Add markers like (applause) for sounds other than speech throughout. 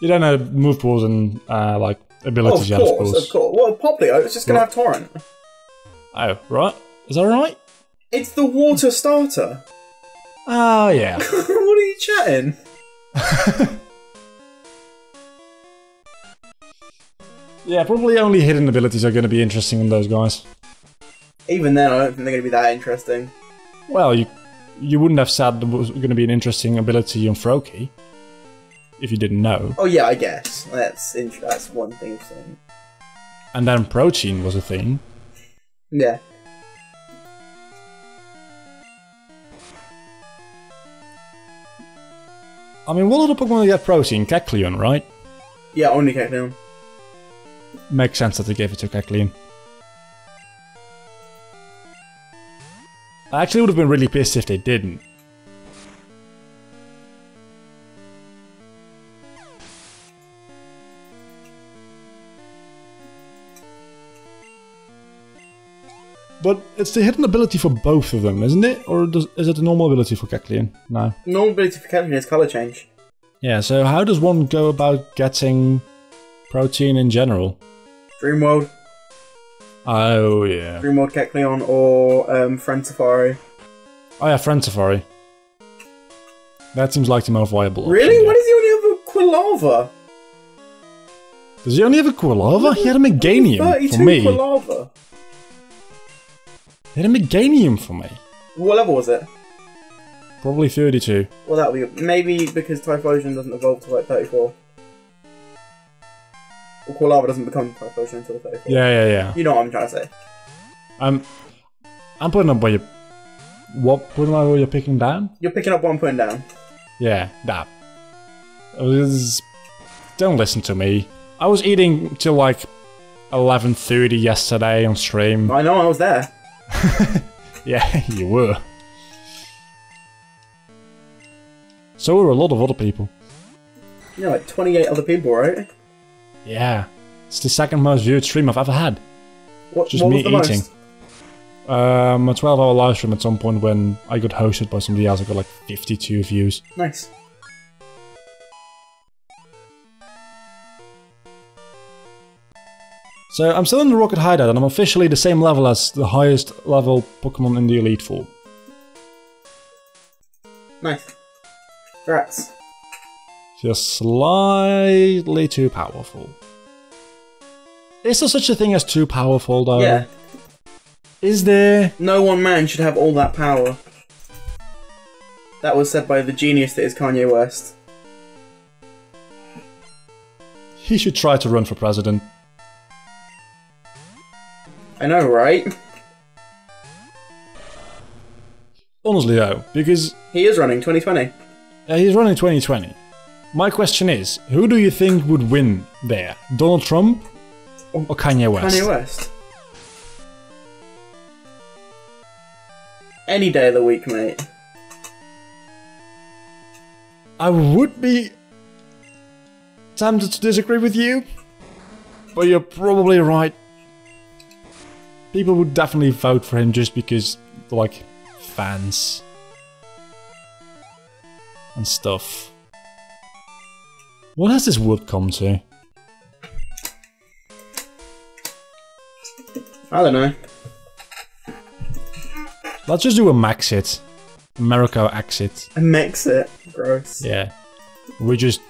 You don't know move pools and uh, like Oh, abilities of yet, I course, suppose. of course. Well, Poplio, it's just gonna What? have Torrent. Oh, right. Is that right? It's the water starter. Oh, yeah. (laughs) what are you chatting? (laughs) yeah, probably only hidden abilities are going to be interesting in those guys. Even then, I don't think they're gonna be that interesting. Well, you you wouldn't have said there was going to be an interesting ability on Froakie if you didn't know. Oh yeah, I guess that's that's one thing. And then Protean was a thing. Yeah. I mean, what other Pokemon get Protean? Kecleon, right? Yeah, only Kecleon. Makes sense that they gave it to Kecleon. I actually would have been really pissed if they didn't. But it's the hidden ability for both of them, isn't it? Or does, is it a normal ability for Kecleon? No. Normal ability for Kecleon is color change. Yeah, so how does one go about getting Protean in general? Dream Dreamworld, Oh, yeah. Dream Dreamworld Kecleon, or um, Friend Safari. Oh, yeah, Friend Safari. That seems like the most viable option, Really? yeah. Why does he only have a Quilava? Does he only have a Quilava? He had a Meganium 32 for me. Quilava. He had a Meganium for me. What level was it? Probably 32. Well, that'll be maybe because Typhlosion doesn't evolve to like 34. Or Quilava doesn't become Typhlosion until 34. Yeah, yeah, yeah. You know what I'm trying to say. I'm, I'm putting up where you... What? Putting up where you're picking down? You're picking up what I'm putting down. Yeah, that. Was- Don't listen to me. I was eating till like 11.30 yesterday on stream. I know I was there. (laughs) Yeah, (laughs) you were. So were a lot of other people. You know, like 28 other people, right? Yeah. It's the second most viewed stream I've ever had. What, Just what me eating. most? Um, a 12 hour live stream at some point when I got hosted by somebody else, I got like 52 views. Nice. So I'm still in the Rocket Hideout and I'm officially the same level as the highest level Pokemon in the Elite Four. Nice. Congrats. Just slightly too powerful. Is there such a thing as too powerful though? yeah. Is there? No one man should have all that power. That was said by the genius that is Kanye West. He should try to run for president. I know, right? Honestly though, because He is running 2020. uh, he's running 2020. My question is, who do you think would win there? Donald Trump or Kanye West? Kanye West. Any day of the week, mate. I would be tempted to disagree with you, but you're probably right. People would definitely vote for him just because, like, fans and stuff. What has this wood come to? I don't know. Let's just do a max hit. America exit. A mix it. Gross. Yeah. We just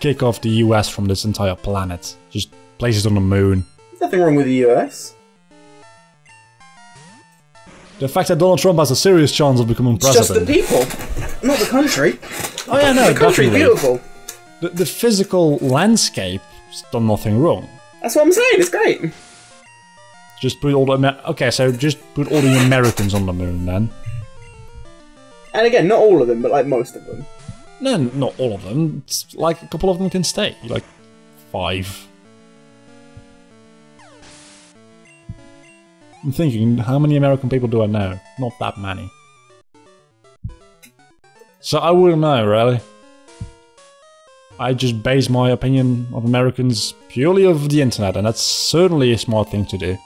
kick off the US from this entire planet. Just place it on the moon. There's nothing wrong with the US. The fact that Donald Trump has a serious chance of becoming It's just president. the people, not the country. oh yeah, no, the definitely. beautiful. The, the physical landscape's done nothing wrong. That's what I'm saying. It's great. Just put all the Amer- okay, so just put all the Americans on the moon then. And again, not all of them, but like most of them. No, not all of them. It's like a couple of them can stay. Like five. I'm thinking, how many American people do I know? Not that many. So I wouldn't know, really. I just base my opinion of Americans purely of the internet, and that's certainly a smart thing to do.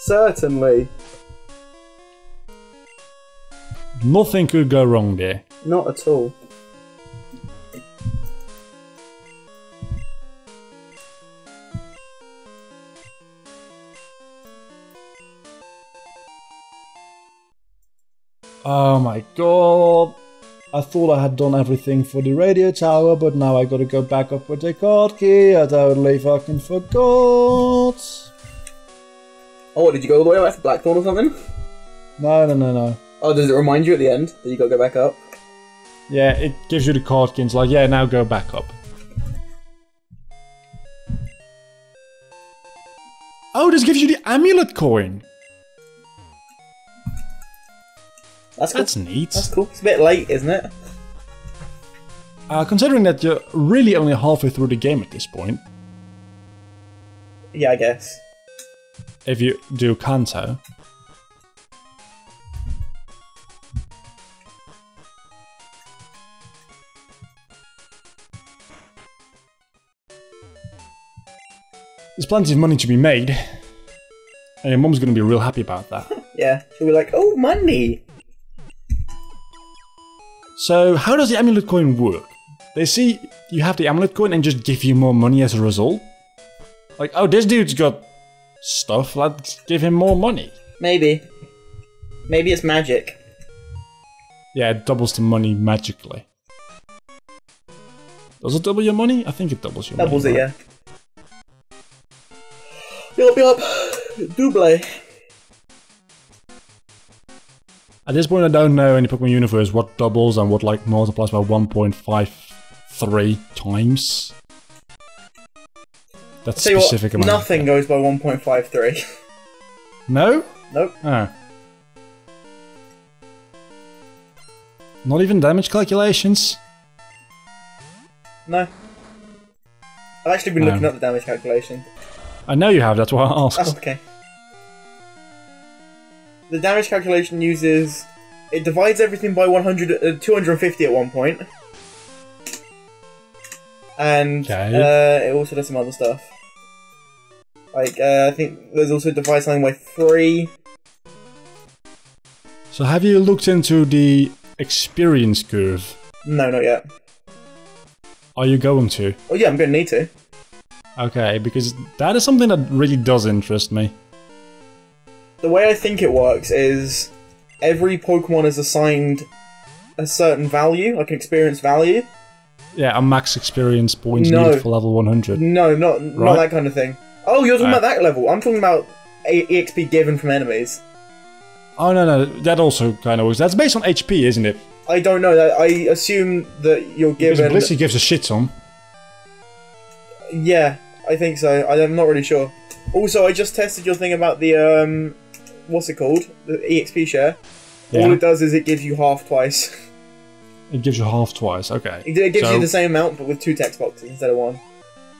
Certainly. Nothing could go wrong there. Not at all. Oh my god. I thought I had done everything for the radio tower, but now I gotta go back up with the card key. I totally fucking forgot. Oh, what, did you go all the way back to Blackthorn or something? No, no, no, no. Oh, does it remind you at the end that you gotta go back up? Yeah, it gives you the card key. and It's like, yeah, now go back up. Oh, this gives you the amulet coin. That's cool. That's neat. That's cool. It's a bit late, isn't it? Uh, considering that you're really only halfway through the game at this point, Yeah, I guess. if you do Kanto. There's plenty of money to be made. And your mum's gonna be real happy about that. (laughs) Yeah. She'll be like, oh, money! So, how does the amulet coin work? They see you have the amulet coin and just give you more money as a result? Like, oh, this dude's got stuff, let's give him more money. Maybe. Maybe it's magic. Yeah, it doubles the money magically. Does it double your money? I think it doubles your Doubles money. Doubles it, right? yeah. Yup, yup. Double. At this point, I don't know in the Pokemon universe what doubles and what like multiplies by 1.53 times. That's you specific what, amount. nothing goes by 1.53. No? nope. Ah. Not even damage calculations? No. I've actually been No. looking up the damage calculation. I know you have, that's why I asked. Oh, okay. The damage calculation uses. It divides everything by 100, uh, 250 at one point. And Okay. uh, it also does some other stuff. Like, uh, I think there's also divide something by 3. So have you looked into the experience curve? No, not yet. Are you going to? Oh, yeah, I'm gonna need to. Okay, because that is something that really does interest me. The way I think it works is every Pokemon is assigned a certain value, like an experience value. Yeah, a max experience points No. needed for level 100. No, not not that kind of thing. Oh, you're talking about that level. I'm talking about a- EXP given from enemies. Oh no, no, that also kind of works. That's based on HP, isn't it? I don't know that. I assume that you're given. Because. Blissey gives a shit ton. Yeah, I think so. I'm not really sure. Also, I just tested your thing about the um, what's it called? The EXP share. All it does is it gives you half twice. (laughs) it gives you half twice. Okay, It gives So- you the same amount, but with two text boxes instead of one.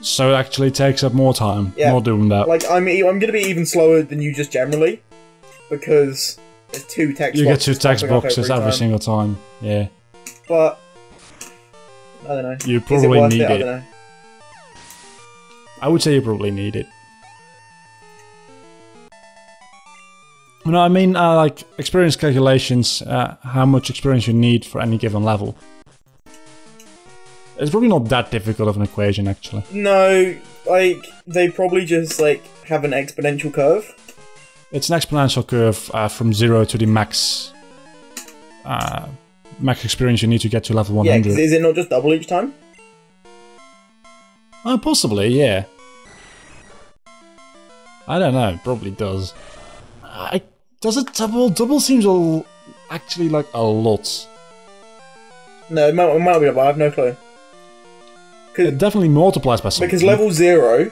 so it actually takes up more time. Yeah. Not doing that. Like I'm, I'm gonna be even slower than you just generally, because there's two text. Boxes. You get two text boxes every time. single time. Yeah, But I don't know. you probably need it? I it. know. I would say you probably need it. No, I mean, uh, like experience calculations, uh, how much experience you need for any given level. It's probably not that difficult of an equation, actually. No, like they probably just like have an exponential curve. It's an exponential curve uh, from zero to the max, uh, max experience you need to get to level 100. Yeah, is it not just double each time? Oh, possibly, yeah. I don't know. Probably does. I does it double? Double seems a l- actually like a lot. No, it might, it might be double. I have no clue. It definitely multiplies by something. Because level zero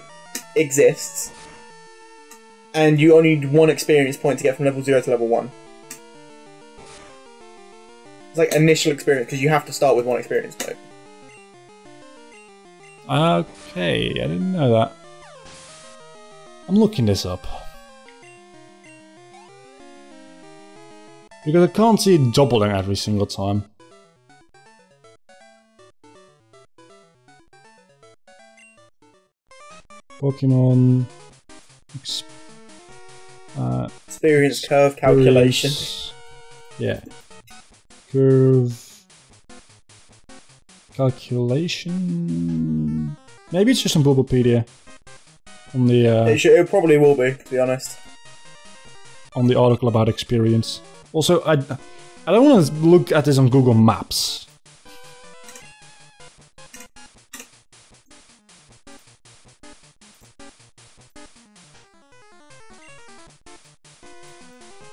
exists, and you only need one experience point to get from level zero to level one. It's like initial experience because you have to start with one experience point. Okay, I didn't know that. I'm looking this up. Because I can't see it doubling every single time. Pokemon... Uh, Experience curve calculation. Yeah. Curve. Calculation. Maybe it's just on Bulbapedia. On the uh, It, should, it probably will be, to be honest. on the article about experience. Also, I I don't want to look at this on Google Maps.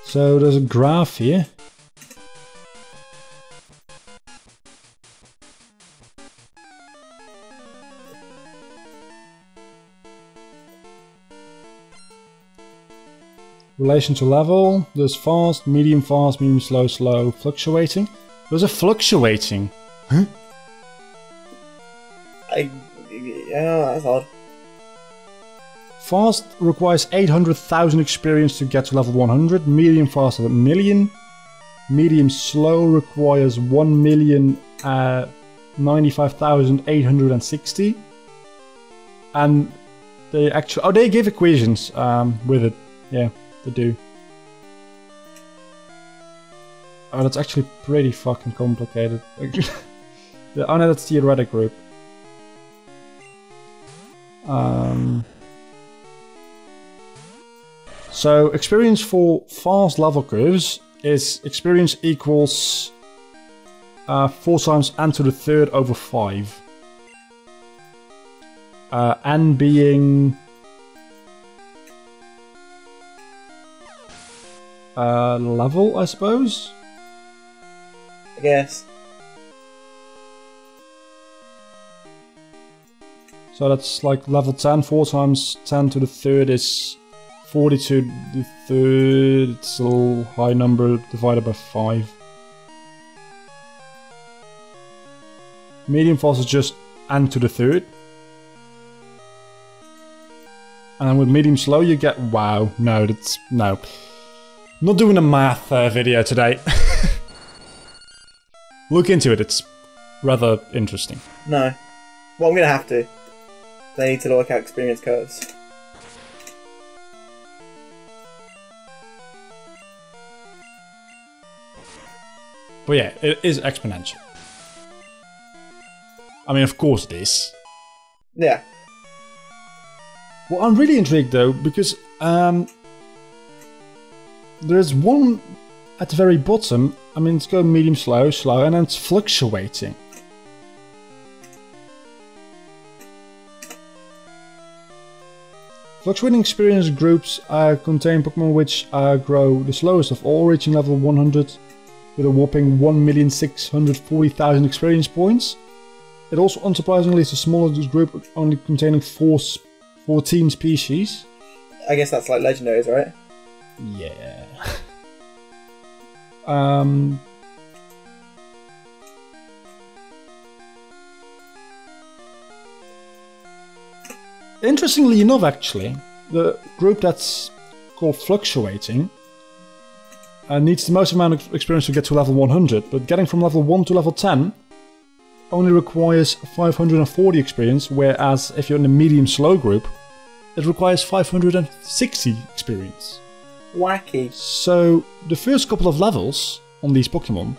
So there's a graph here. Relation to level, there's fast, medium fast, medium slow, slow, fluctuating. There's a fluctuating. Huh? I, yeah, that's odd. Fast requires 800,000 experience to get to level 100. Medium fast is a million. Medium slow requires 1 million uh, 95,860. And they actually. Oh, they give equations um, with it. Yeah, they do. Oh, that's actually pretty fucking complicated. yeah, (laughs) oh no, that's erratic group. Um. So experience for fast level curves is experience equals uh, 4 times n to the third over 5. Uh, n being uh, level, I suppose? I guess. So that's like level 10, 4 times 10 to the third is 40 to the third, it's a little high number divided by 5. Medium fast is just n to the third. And then with medium slow you get, wow, no, that's, no. Not doing a math uh, video today. (laughs) Look into it, it's rather interesting. No. Well, I'm gonna have to. They need to look at experience curves. But yeah, it is exponential. I mean, of course it is. Yeah. Well, I'm really intrigued though, because um, there's one at the very bottom. I mean, it's going medium slow, slow, and then it's fluctuating. Fluctuating experience groups uh, contain Pokemon which uh, grow the slowest of all, reaching level 100 with a whopping 1,640,000 experience points. It also, unsurprisingly, is the smallest group, only containing four, 14 species. I guess that's like legendaries, right? Yeah. um. Interestingly enough, actually, the group that's called Fluctuating uh, needs the most amount of experience to get to level 100, but getting from level 1 to level 10 only requires 540 experience, whereas if you're in the medium slow group, it requires 560 experience. Wacky. So the first couple of levels on these Pokemon,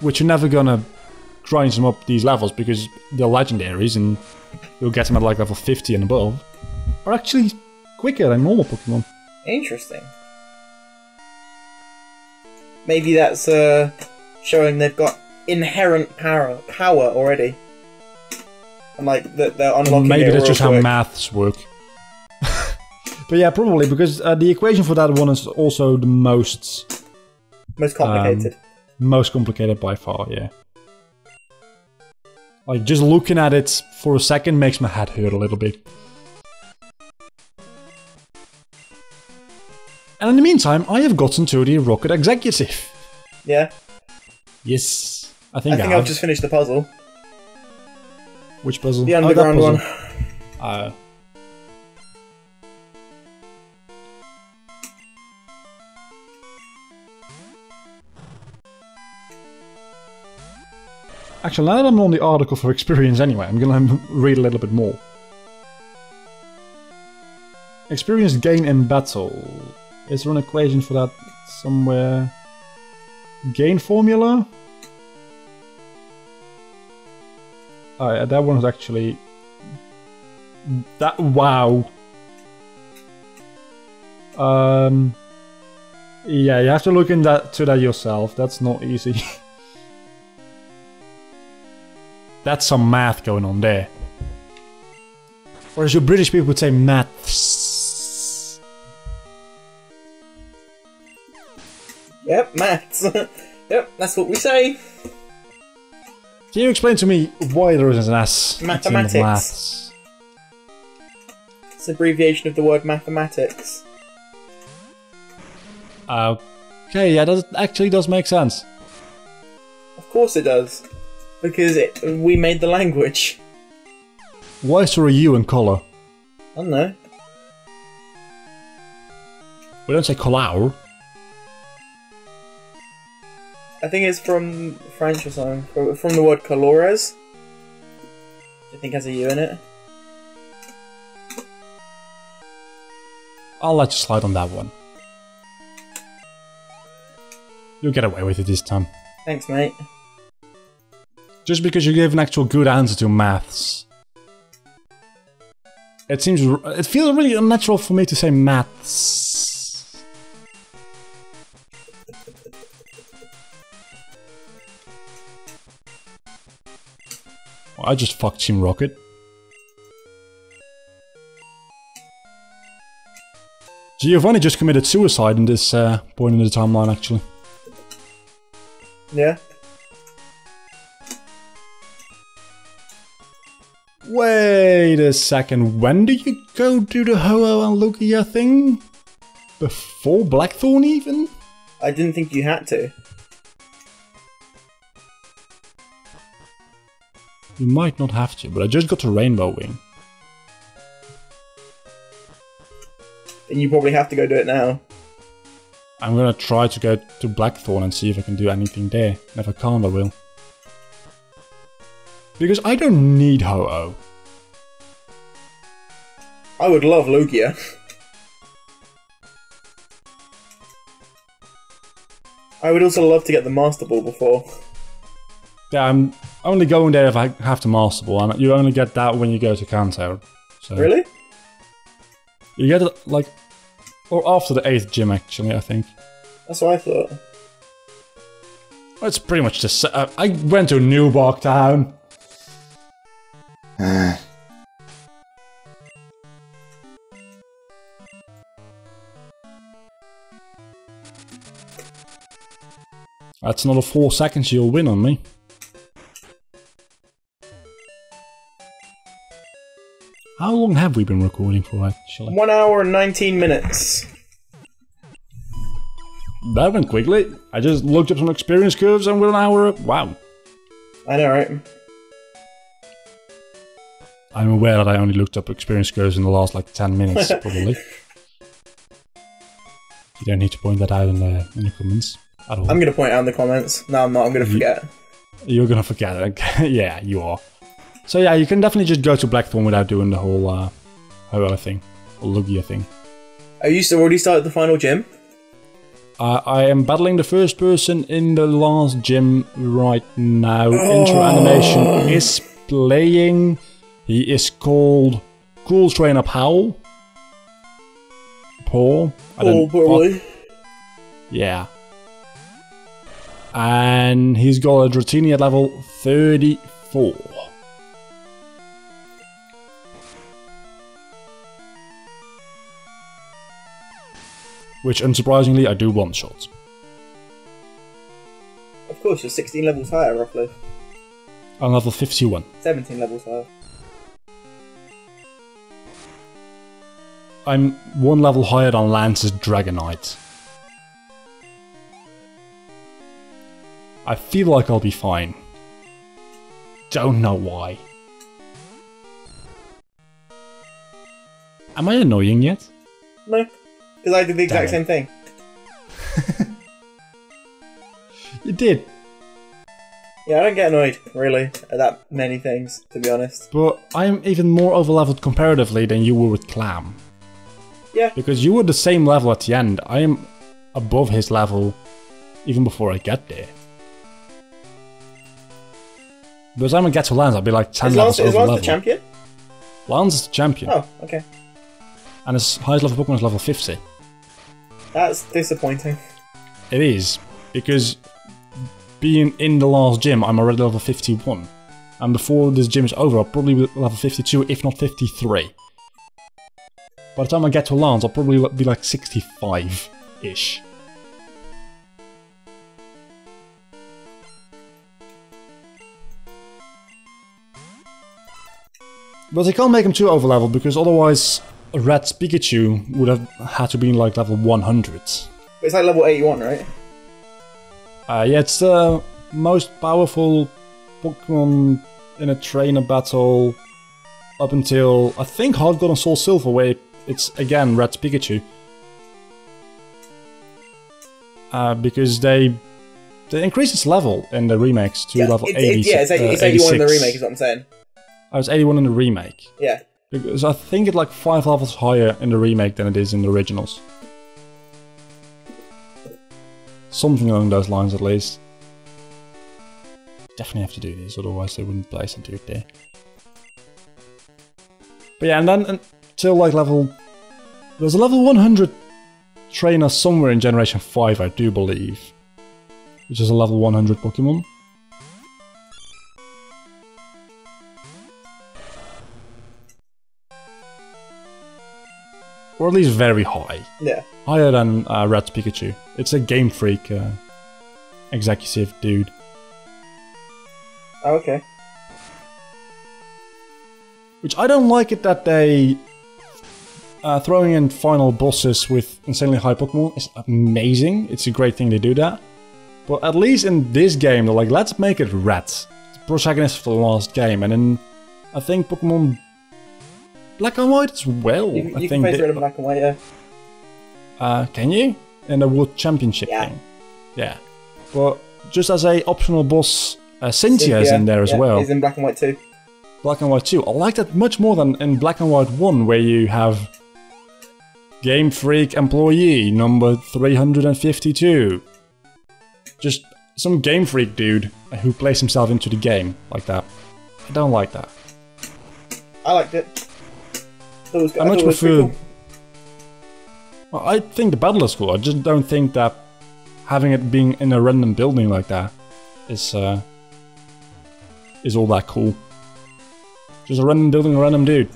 which you're never gonna grind them up these levels because they're legendaries and you'll get them at like level 50 and above, are actually quicker than normal Pokemon. Interesting. Maybe that's uh, showing they've got inherent power power already. And like that they're unlocking Maybe that's just how maths work. But yeah, probably because uh, the equation for that one is also the most Most complicated. most complicated by far. Yeah. Like just looking at it for a second makes my head hurt a little bit. And in the meantime, I have gotten to the Rocket Executive. yeah. Yes, I think I I, think have. I've just finished the puzzle. Which puzzle? The Oh, underground puzzle. one. Uh, Actually, now that I'm on the article for experience anyway, I'm gonna (laughs) read a little bit more. Experience gain in battle. Is there an equation for that somewhere? Gain formula? Oh yeah, that one's actually that wow. Um, Yeah, you have to look into that, to that yourself. That's not easy. (laughs) That's some math going on there. Or as you British people would say, maths. Yep, maths. (laughs) yep, that's what we say. Can you explain to me why there isn't an S? in Mathematics. Maths? It's an abbreviation of the word mathematics. Uh, okay, yeah, that actually does make sense. Of course it does. Because it, we made the language. Why is there a U in colour? I don't know. We don't say color. I think it's from French or something. From, from the word colores. I think has a U in it. I'll let you slide on that one. You'll get away with it this time. Thanks, mate. Just because you gave an actual good answer to maths. It seems... It feels really unnatural for me to say maths. I just fucked Team Rocket. Giovanni just committed suicide in this uh, point in the timeline, actually. Yeah. Wait a second, when do you go do the Ho-Oh and Lugia thing? Before Blackthorn even? I didn't think you had to. You might not have to, but I just got to Rainbow Wing. Then you probably have to go do it now. I'm gonna try to go to Blackthorn and see if I can do anything there. And if I can't, I will. Because I don't need Ho-Oh. I would love Lugia. I would also love to get the Master Ball before. Yeah, I'm only going there if I have to Master Ball, and you only get that when you go to Kanto. So Really? You get it, like... Or after the 8th gym, actually, I think. That's what I thought. Well, It's pretty much the sa- uh, I went to Newbark Town. Eh. That's another four seconds you'll win on me. How long have we been recording for, actually? One hour and 19 minutes. That went quickly. I just looked up some experience curves and we're an hour up. Wow. I know, right? I'm aware that I only looked up experience curves in the last like 10 minutes, (laughs) probably. You don't need to point that out in the, in the comments at all. I'm gonna point out in the comments. No, I'm not. I'm gonna forget. You're gonna forget it. (laughs) yeah, you are. So yeah, you can definitely just go to Blackthorn without doing the whole uh, thing, or Lugia thing. Are you still already started the final gym? Uh, I am battling the first person in the last gym right now. Intro animation is playing. He is called Cool Trainer Powell. Paul. I Oh, don't-. Yeah. And he's got a Dratini at level 34. Which, unsurprisingly, I do one shot. Of course, you're 16 levels higher, roughly. On level 51. 17 levels higher. I'm one level higher than Lance's Dragonite. I feel like I'll be fine. Don't know why. Am I annoying yet? No, because I did the exact same thing. (laughs) You did, Yeah, I don't get annoyed, really, at that many things, to be honest. but I'm even more overleveled comparatively than you were with Clair. Yeah. Because you were the same level at the end. I am above his level even before I get there. By the time I get to Lance, I'll be like 10 Is levels Lance, is over Lance level. the champion? Lance is the champion, Oh, okay. and his highest level Pokemon is level 50. That's disappointing. it is. Because being in the last gym, I'm already level 51. And before this gym is over, I'll probably be level 52, if not 53. By the time I get to Lance, I'll probably be like 65-ish. But I can't make him too overleveled because otherwise a Red Pikachu would have had to be like level 100. It's like level 81, right? Uh, yeah, it's the most powerful Pokemon in a trainer battle up until I think HeartGold and Soul Silver, where it's again Red Pikachu. Uh, because they they increased its level in the remakes to yeah, level it, 80. it, yeah, it's, uh, it's 81 in the remake, is what I'm saying. I was 81 in the remake. Yeah. Because I think it's like five levels higher in the remake than it is in the originals. Something along those lines, at least. Definitely have to do this, otherwise they wouldn't place and do it there. But yeah, and then until like level... There's a level 100 trainer somewhere in Generation 5, I do believe. Which is a level 100 Pokemon. Or at least very high. Yeah. Higher than uh, Red Pikachu. It's a Game Freak uh, executive dude. Oh, okay. Which I don't like it that they uh, throwing in final bosses with insanely high Pokemon is amazing. It's a great thing they do that. But at least in this game, they're like, let's make it red. The protagonist for the last game, and then I think Pokemon Black and White as well. You, I you can think they- red and black and white, yeah. Uh, can you? In the World Championship Yeah. thing. Yeah. But just as a optional boss, uh, Cynthia is in there as yeah, well. He's in black and white too. Black and White 2. I like that much more than in Black and White 1, where you have Game Freak employee number 352. Just some Game Freak dude who plays himself into the game like that. I don't like that. I liked it. It was, I I much thought it was pretty prefer- Well, I think the battle is cool. I just don't think that having it being in a random building like that is uh, is all that cool. Just a random building, a random dude.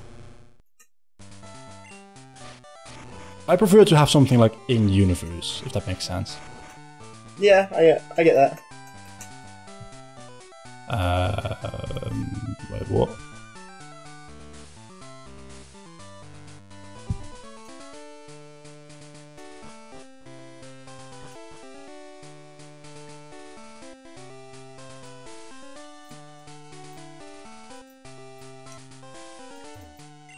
I prefer to have something like in universe, if that makes sense. Yeah, I get, I get that. Um, wait, what?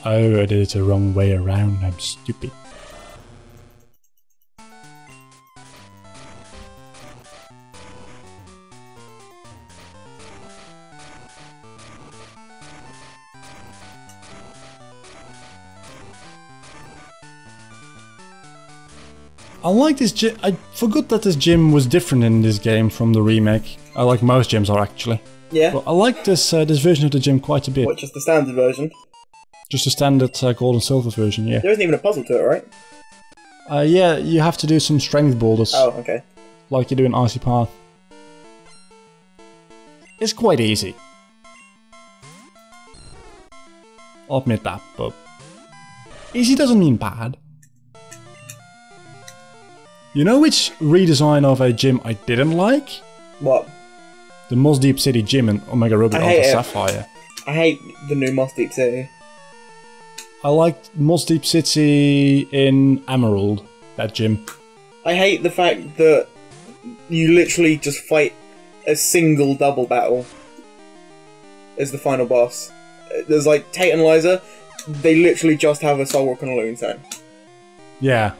Oh, I did it the wrong way around. I'm stupid. I like this gym. I forgot that this gym was different in this game from the remake. I like most gyms are actually. Yeah. But I like this uh, this version of the gym quite a bit. What, just the standard version? Just a standard uh, gold and silver version, yeah. There isn't even a puzzle to it, right? Uh, yeah, you have to do some strength boulders, Oh, okay. like you do in Icy Path. It's quite easy. I'll admit that, but easy doesn't mean bad. You know which redesign of a gym I didn't like? What? The Mossdeep City gym in Omega Ruby I Alpha. Sapphire. I hate the new Mossdeep City. I liked Mossdeep City in Emerald, that gym. I hate the fact that you literally just fight a single double battle as the final boss. There's like Tate and Liza, they literally just have a Solrock and a Loon. Yeah,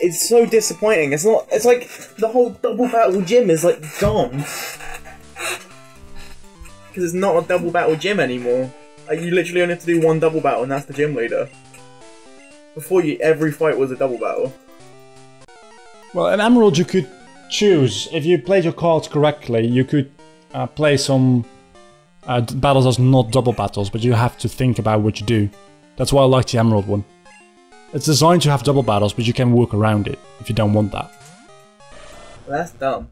It's so disappointing. It's not. It's like the whole double battle gym is like gone because it's not a double battle gym anymore. Like, you literally only have to do one double battle, and that's the gym leader. Before you, every fight was a double battle. Well, in Emerald, you could choose if you played your cards correctly. You could uh, play some uh, battles as not double battles, but you have to think about what you do. That's why I like the Emerald one. It's designed to have double battles, but you can work around it if you don't want that. That's dumb.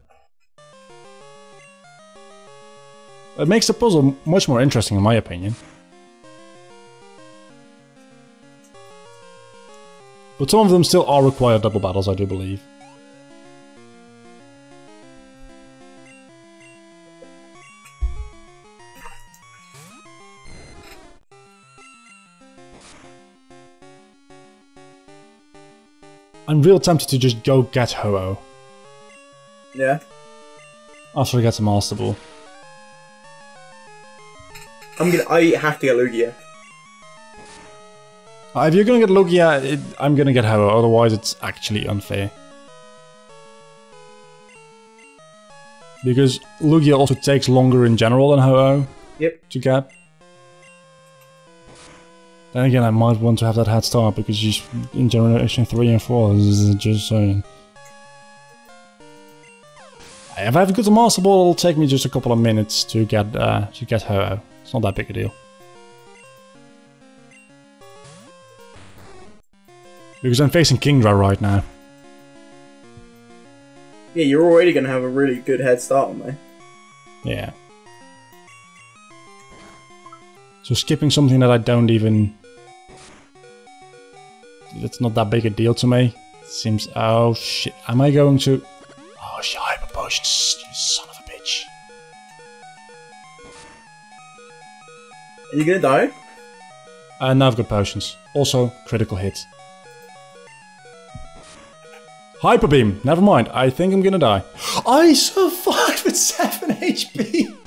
It makes the puzzle much more interesting, in my opinion. But some of them still are required double battles, I do believe. I'm real tempted to just go get Ho-Oh Yeah. after I get a Master Ball. I'm gonna. I have to get Lugia. Uh, if you're gonna get Lugia, it, I'm gonna get Ho-Oh, otherwise it's actually unfair. Because Lugia also takes longer in general than Ho-Oh Yep. to get. Then again, I might want to have that head start because she's in Generation 3 and 4, z- just saying. If I've got the Master Ball, it'll take me just a couple of minutes to get uh, to get Ho-Oh. It's not that big a deal. Because I'm facing Kingdra right now. Yeah, you're already gonna have a really good head start on me. Yeah. So skipping something that I don't even... That's not that big a deal to me. Seems... Oh shit. Am I going to... Oh shit, hyper potions, you son of a bitch. Are you gonna die? Uh, now I've got potions. Also, critical hit. Hyper beam. Never mind. I think I'm gonna die. (gasps) I survived with 7 HP. (laughs)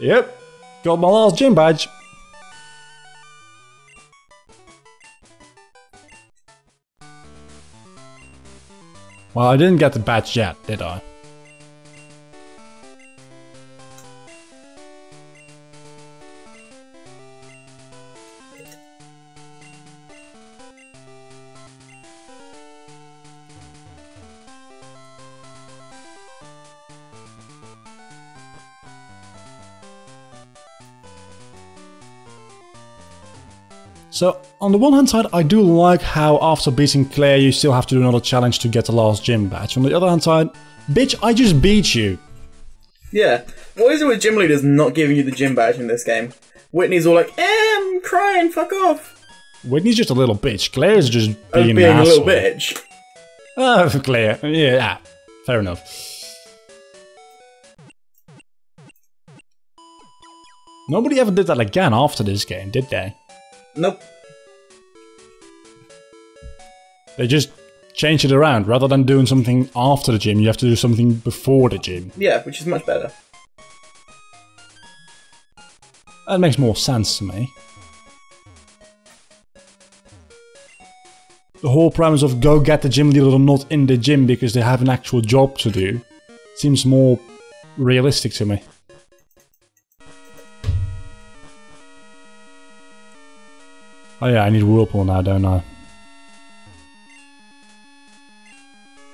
Yep. Got my last gym badge. Well, I didn't get the badge yet, did I? So, on the one hand side, I do like how after beating Clair, you still have to do another challenge to get the last gym badge. On the other hand side, bitch, I just beat you. Yeah. What is it with gym leaders not giving you the gym badge in this game? Whitney's all like, eh, I'm crying, fuck off. Whitney's just a little bitch. Clair's just being, being a little bitch. Oh, Clair. Yeah, yeah, fair enough. Nobody ever did that again after this game, did they? Nope. They just change it around. Rather than doing something after the gym, you have to do something before the gym. Yeah, which is much better. That makes more sense to me. The whole premise of go get the gym leader not in the gym because they have an actual job to do seems more realistic to me. Oh yeah, I need Whirlpool now, don't I?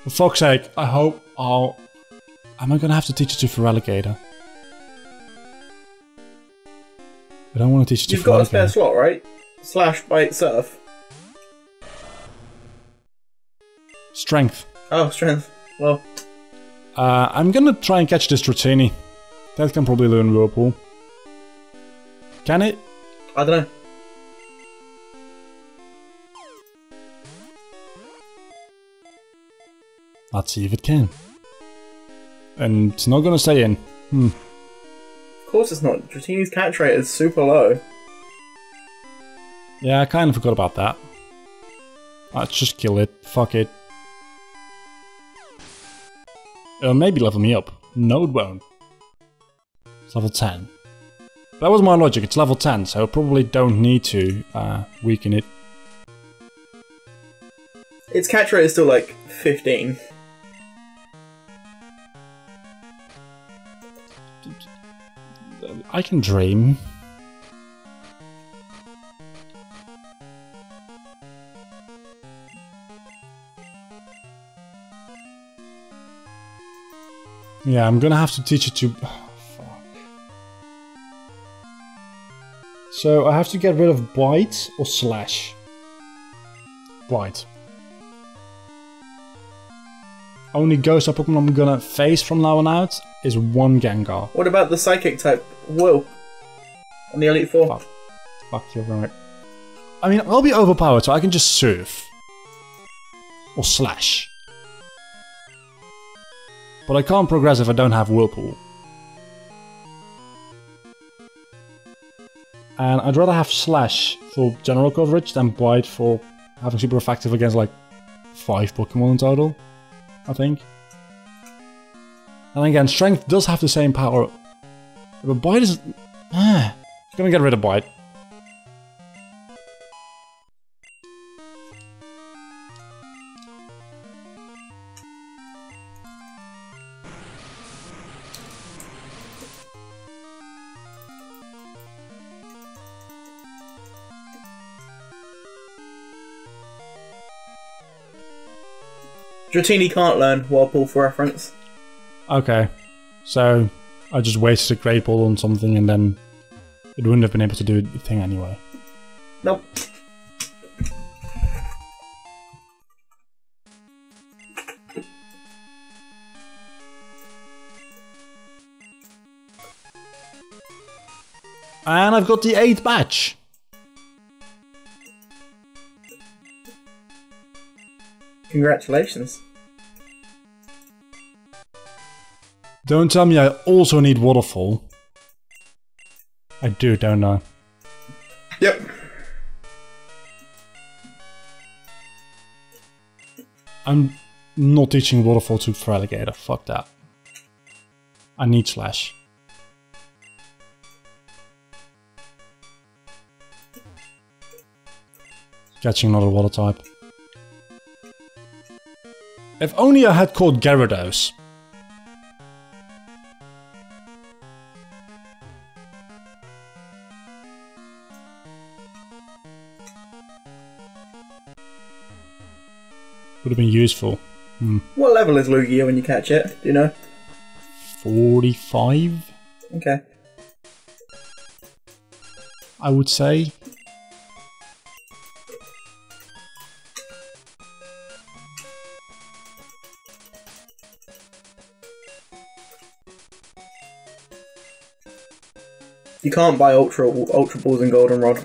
For fuck's sake, I hope I'll... Am I gonna have to teach it to Feraligatr? I don't want to teach it to You've got a spare slot, right? Slash by itself. Strength. Oh, strength. Well, Uh, I'm gonna try and catch this Dratini. That can probably learn Whirlpool. Can it? I don't know. Let's see if it can. And it's not gonna stay in. Hmm. Of course it's not. Dratini's catch rate is super low. Yeah, I kind of forgot about that. Let's just kill it. Fuck it. It'll maybe level me up. No, it won't. It's level 10. That was my logic. It's level 10, so I probably don't need to uh, weaken it. Its catch rate is still like 15. I can dream. Yeah, I'm gonna have to teach it to. (sighs) Oh. So I have to get rid of bite or slash. Bite. Only ghost type Pokemon I'm gonna face from now on out is one Gengar. What about the psychic type? Will. On the Elite Four? Fuck. Fuck, you're right. I mean, I'll be overpowered, so I can just surf. Or slash. But I can't progress if I don't have Whirlpool. And I'd rather have Slash for general coverage than Bite for having super effective against like five Pokemon in total, I think. And again, Strength does have the same power, but Bite is... Ah, gonna get rid of Bite. Dratini can't learn Whirlpool for reference. Okay, so I just wasted a Great Ball on something and then it wouldn't have been able to do the thing anyway. Nope. And I've got the eighth badge. Congratulations. Don't tell me I also need Waterfall. I do, don't I? Yep. I'm not teaching Waterfall to Feraligatr. Fuck that. I need Slash. Catching another water type. If only I had caught Gyarados. Would have been useful. Hmm. What level is Lugia when you catch it? Do you know? 45, Okay. I would say. You can't buy Ultra Ultra Balls and Goldenrod.